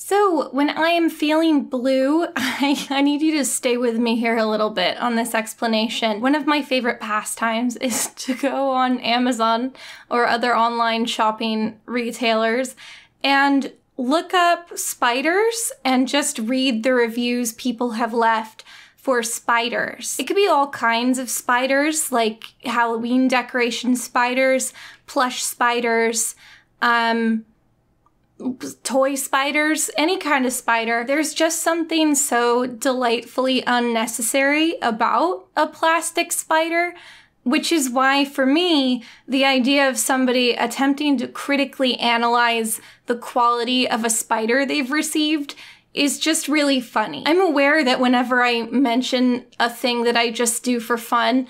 So, when I am feeling blue, I, I, need you to stay with me here a little bit on this explanation. One of my favorite pastimes is to go on Amazon or other online shopping retailers and look up spiders and just read the reviews people have left for spiders. It could be all kinds of spiders, like Halloween decoration spiders, plush spiders, um, toy spiders, any kind of spider. There's just something so delightfully unnecessary about a plastic spider, which is why, for me, the idea of somebody attempting to critically analyze the quality of a spider they've received is just really funny. I'm aware that whenever I mention a thing that I just do for fun,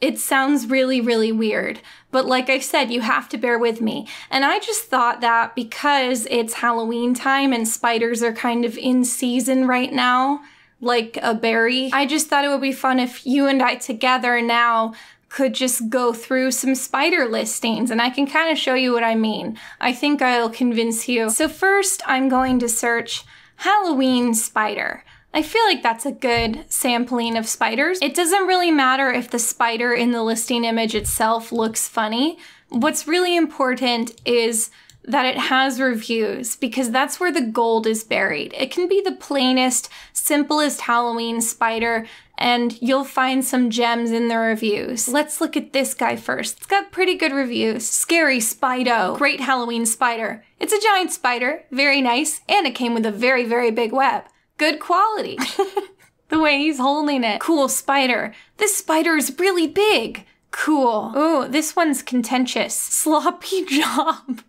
it sounds really, really weird. But like I said, you have to bear with me. And I just thought that because it's Halloween time and spiders are kind of in season right now, like a berry, I just thought it would be fun if you and I together now could just go through some spider listings and I can kind of show you what I mean. I think I'll convince you. So first I'm going to search Halloween spider. I feel like that's a good sampling of spiders. It doesn't really matter if the spider in the listing image itself looks funny. What's really important is that it has reviews because that's where the gold is buried. It can be the plainest, simplest Halloween spider and you'll find some gems in the reviews. Let's look at this guy first. It's got pretty good reviews. Scary Spido. Great Halloween spider. It's a giant spider, very nice, and it came with a very, very big web. Good quality. the way he's holding it. Cool spider. This spider is really big. Cool. Ooh, this one's contentious. Sloppy job.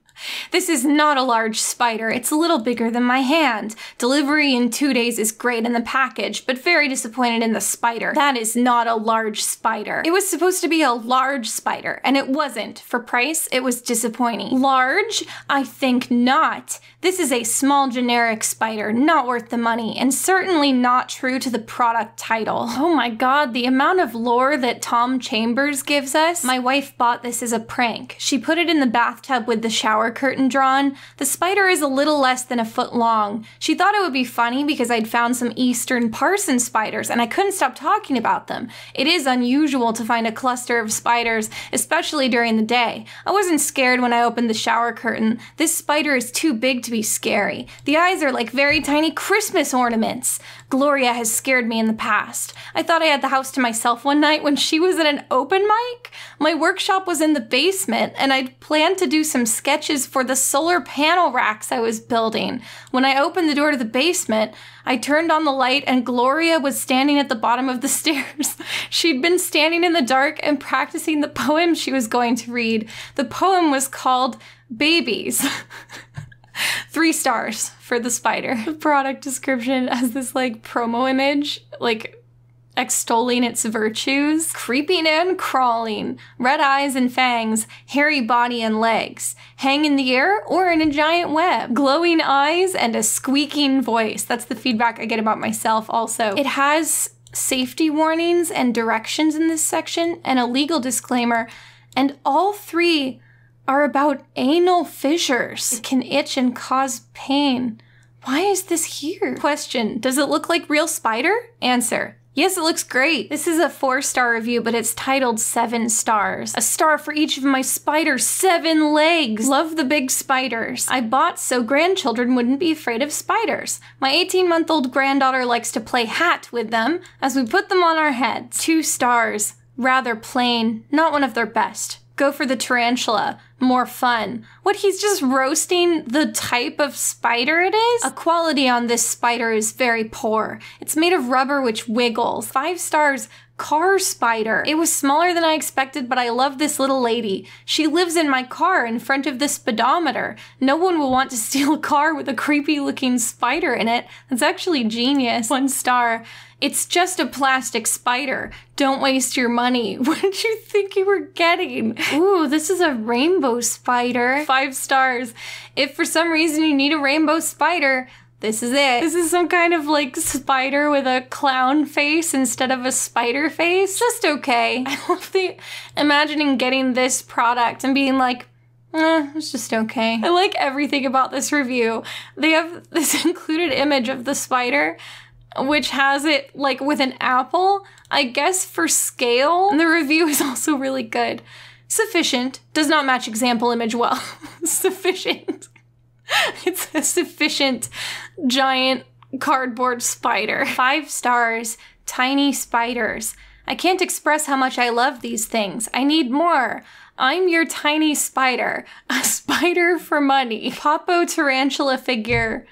This is not a large spider, it's a little bigger than my hand. Delivery in two days is great in the package, but very disappointed in the spider. That is not a large spider. It was supposed to be a large spider, and it wasn't. For price, it was disappointing. Large? I think not. This is a small generic spider, not worth the money, and certainly not true to the product title. Oh my god, the amount of lore that Tom Chambers gives us. My wife bought this as a prank. She put it in the bathtub with the shower curtain drawn, the spider is a little less than a foot long. She thought it would be funny because I'd found some eastern parson spiders and I couldn't stop talking about them. It is unusual to find a cluster of spiders, especially during the day. I wasn't scared when I opened the shower curtain. This spider is too big to be scary. The eyes are like very tiny Christmas ornaments. Gloria has scared me in the past. I thought I had the house to myself one night when she was at an open mic. My workshop was in the basement and I'd planned to do some sketches for the solar panel racks I was building. When I opened the door to the basement, I turned on the light and Gloria was standing at the bottom of the stairs. She'd been standing in the dark and practicing the poem she was going to read. The poem was called Babies. Three stars for the spider. The product description has this like promo image, like extolling its virtues, creeping and crawling, red eyes and fangs, hairy body and legs, hang in the air or in a giant web, glowing eyes and a squeaking voice. That's the feedback I get about myself also. It has safety warnings and directions in this section and a legal disclaimer, and all three are about anal fissures. It can itch and cause pain. Why is this here? Question, does it look like real spider? Answer, Yes, it looks great. This is a four star review, but it's titled seven stars. A star for each of my spider seven legs. Love the big spiders. I bought so grandchildren wouldn't be afraid of spiders. My 18 month old granddaughter likes to play hat with them as we put them on our heads. Two stars. Rather plain, not one of their best. Go for the tarantula. More fun. What, he's just roasting the type of spider it is? A quality on this spider is very poor. It's made of rubber which wiggles. Five stars car spider. It was smaller than I expected, but I love this little lady. She lives in my car in front of the speedometer. No one will want to steal a car with a creepy looking spider in it. That's actually genius. One star. It's just a plastic spider. Don't waste your money. What did you think you were getting? Ooh, this is a rainbow spider. Five stars. If for some reason you need a rainbow spider, this is it. This is some kind of like spider with a clown face instead of a spider face. Just okay. I love the imagining getting this product and being like, Eh, it's just okay. I like everything about this review. They have this included image of the spider, which has it like with an apple, I guess for scale. And the review is also really good. Sufficient does not match example image well. Sufficient. It's a sufficient giant cardboard spider. Five stars, tiny spiders. I can't express how much I love these things. I need more. I'm your tiny spider. A spider for money. Popo tarantula figure.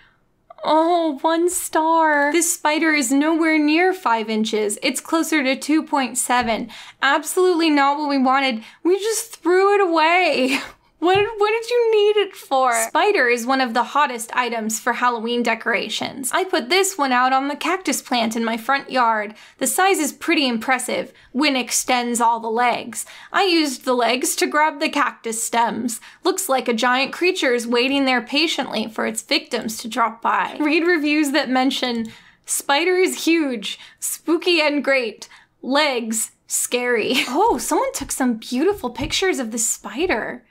Oh, one star. This spider is nowhere near five inches. It's closer to 2.7. Absolutely not what we wanted. We just threw it away. What, what did you need it for? Spider is one of the hottest items for Halloween decorations. I put this one out on the cactus plant in my front yard. The size is pretty impressive. When extends all the legs. I used the legs to grab the cactus stems. Looks like a giant creature is waiting there patiently for its victims to drop by. Read reviews that mention Spider is huge, spooky and great. Legs, scary. Oh, someone took some beautiful pictures of the spider.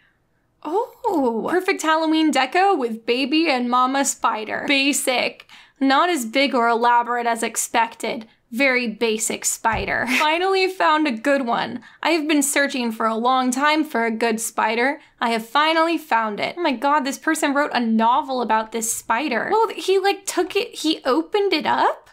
Oh, perfect Halloween deco with baby and mama spider. Basic. Not as big or elaborate as expected. Very basic spider. Finally found a good one. I have been searching for a long time for a good spider. I have finally found it. Oh my god, this person wrote a novel about this spider. Well, he like took it, he opened it up?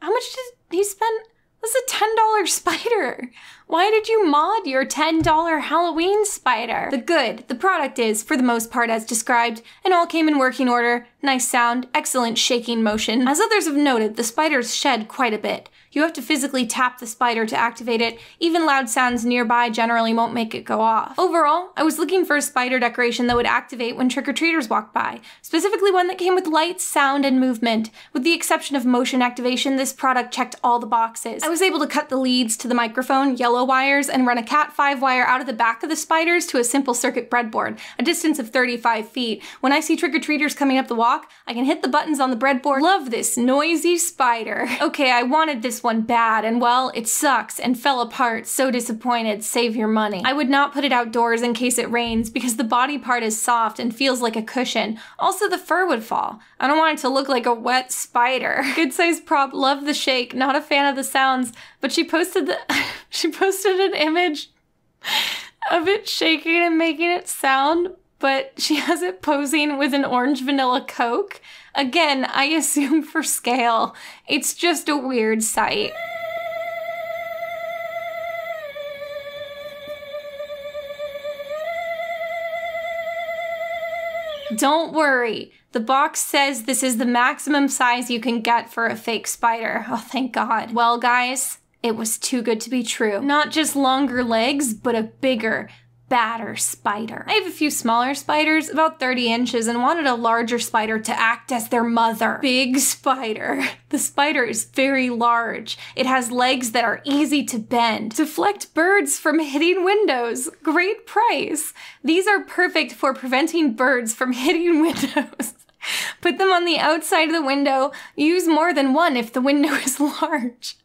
How much did he spend? That's a $10 spider. Why did you mod your $10 Halloween spider? The good, the product is, for the most part as described, and all came in working order, nice sound, excellent shaking motion. As others have noted, the spiders shed quite a bit. You have to physically tap the spider to activate it. Even loud sounds nearby generally won't make it go off. Overall, I was looking for a spider decoration that would activate when trick-or-treaters walk by, specifically one that came with light, sound, and movement. With the exception of motion activation, this product checked all the boxes. I was able to cut the leads to the microphone, yellow wires, and run a Cat5 wire out of the back of the spiders to a simple circuit breadboard, a distance of 35 feet. When I see trick-or-treaters coming up the walk, I can hit the buttons on the breadboard. Love this noisy spider. Okay, I wanted this one bad, and well, it sucks and fell apart. So disappointed. Save your money. I would not put it outdoors in case it rains because the body part is soft and feels like a cushion. Also, the fur would fall. I don't want it to look like a wet spider. Good size prop. Love the shake. Not a fan of the sounds, but she posted the she posted an image of it shaking and making it sound, but she has it posing with an orange vanilla Coke. Again, I assume for scale. It's just a weird sight. Don't worry. The box says this is the maximum size you can get for a fake spider. Oh, thank God. Well, guys, it was too good to be true. Not just longer legs, but a bigger, badder spider. I have a few smaller spiders, about 30 inches, and wanted a larger spider to act as their mother. Big spider. The spider is very large. It has legs that are easy to bend. Deflect birds from hitting windows. Great price. These are perfect for preventing birds from hitting windows. Put them on the outside of the window. Use more than one if the window is large.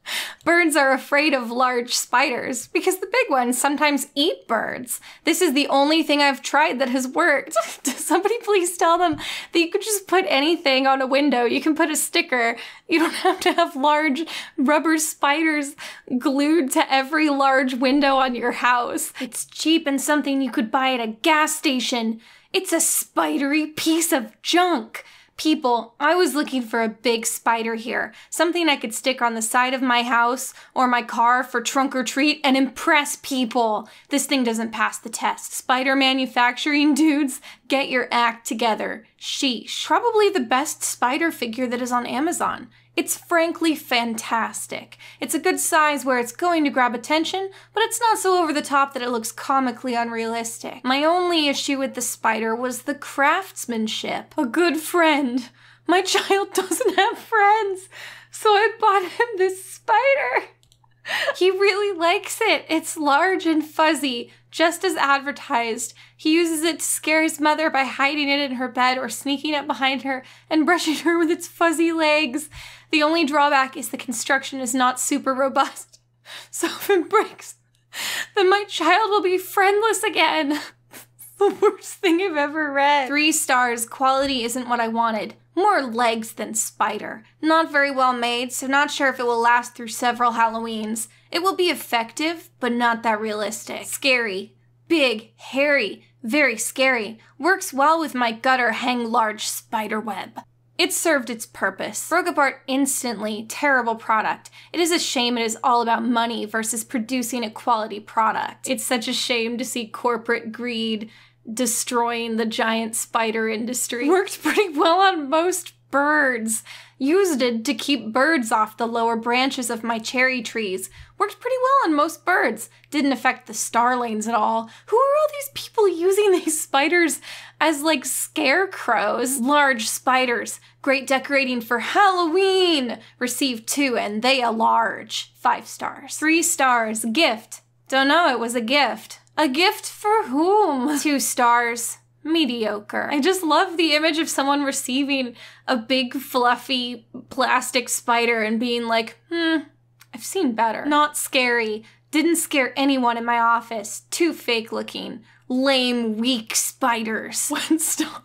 Birds are afraid of large spiders because the big ones sometimes eat birds. This is the only thing I've tried that has worked. Does Somebody please tell them that you could just put anything on a window. You can put a sticker. You don't have to have large rubber spiders glued to every large window on your house. It's cheap and something you could buy at a gas station. It's a spidery piece of junk. People, I was looking for a big spider here, something I could stick on the side of my house or my car for trunk or treat and impress people. This thing doesn't pass the test. Spider manufacturing dudes, get your act together. Sheesh. Probably the best spider figure that is on Amazon. It's frankly fantastic. It's a good size where it's going to grab attention, but it's not so over the top that it looks comically unrealistic. My only issue with the spider was the craftsmanship. A good friend. My child doesn't have friends, so I bought him this spider. He really likes it. It's large and fuzzy, just as advertised. He uses it to scare his mother by hiding it in her bed or sneaking up behind her and brushing her with its fuzzy legs. The only drawback is the construction is not super robust. So if it breaks, then my child will be friendless again. the worst thing I've ever read. Three stars, quality isn't what I wanted. More legs than spider. Not very well made, so not sure if it will last through several Halloweens. It will be effective, but not that realistic. Scary. Big, hairy, very scary. Works well with my gutter hang large spider web. It served its purpose. Broke apart instantly. Terrible product. It is a shame it is all about money versus producing a quality product. It's such a shame to see corporate greed destroying the giant spider industry. Worked pretty well on most birds. Used it to keep birds off the lower branches of my cherry trees. Worked pretty well on most birds. Didn't affect the starlings at all. Who are all these people using these spiders as like scarecrows? Large spiders. Great decorating for Halloween. Received two and they a large. Five stars. Three stars. Gift. Don't know, it was a gift. A gift for whom? Two stars. Mediocre. I just love the image of someone receiving a big fluffy plastic spider and being like, hmm, I've seen better. Not scary. Didn't scare anyone in my office. Too fake looking. Lame, weak spiders. One star.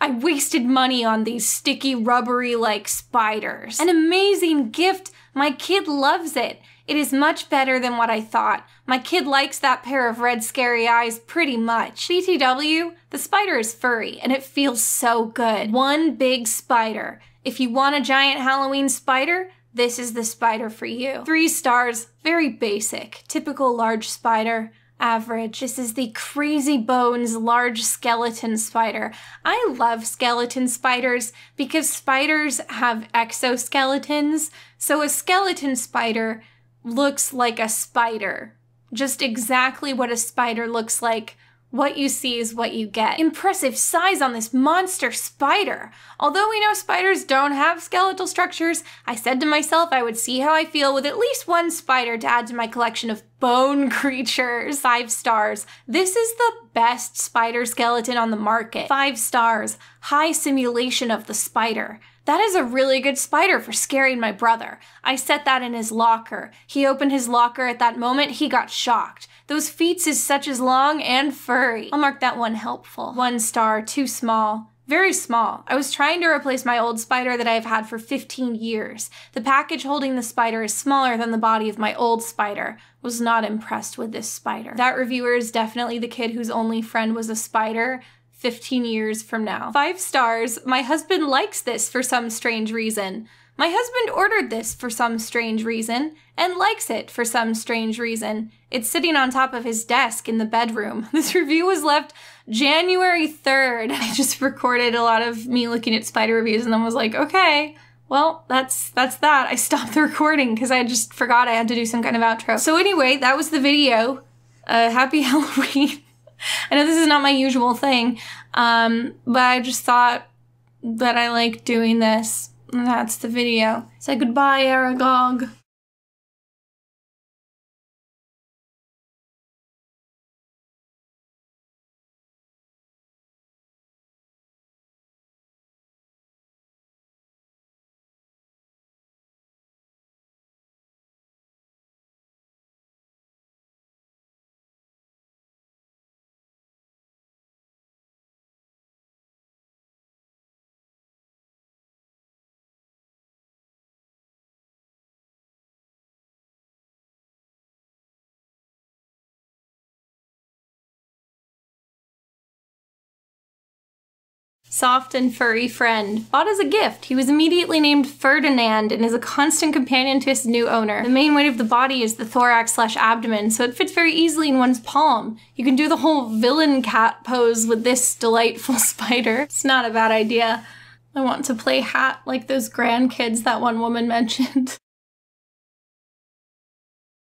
I wasted money on these sticky, rubbery like spiders. An amazing gift. My kid loves it. It is much better than what I thought. My kid likes that pair of red scary eyes pretty much. BTW, the spider is furry and it feels so good. One big spider. If you want a giant Halloween spider, this is the spider for you. Three stars, very basic. Typical large spider average. This is the Crazy Bonez large skeleton spider. I love skeleton spiders because spiders have exoskeletons. So a skeleton spider looks like a spider. Just exactly what a spider looks like. What you see is what you get. Impressive size on this monster spider. Although we know spiders don't have skeletal structures, I said to myself I would see how I feel with at least one spider to add to my collection of bone creatures. Five stars. This is the best spider skeleton on the market. Five stars. High simulation of the spider. That is a really good spider for scaring my brother. I set that in his locker. He opened his locker at that moment, he got shocked. Those feet is such as long and furry. I'll mark that one helpful. One star, too small. Very small. I was trying to replace my old spider that I have had for 15 years. The package holding the spider is smaller than the body of my old spider. Was not impressed with this spider. That reviewer is definitely the kid whose only friend was a spider. 15 years from now. Five stars. My husband likes this for some strange reason. My husband ordered this for some strange reason and likes it for some strange reason. It's sitting on top of his desk in the bedroom. This review was left January 3rd. I just recorded a lot of me looking at spider reviews and then was like, okay, well, that's that's that. I stopped the recording because I just forgot I had to do some kind of outro. So anyway, that was the video. Uh, happy Halloween. I know this is not my usual thing, um, but I just thought that I like doing this. And that's the video. Say goodbye, Aragog. Soft and furry friend. Bought as a gift, he was immediately named Ferdinand and is a constant companion to his new owner. The main weight of the body is the thorax slash abdomen, so it fits very easily in one's palm. You can do the whole villain cat pose with this delightful spider. It's not a bad idea. I want to play hat like those grandkids that one woman mentioned.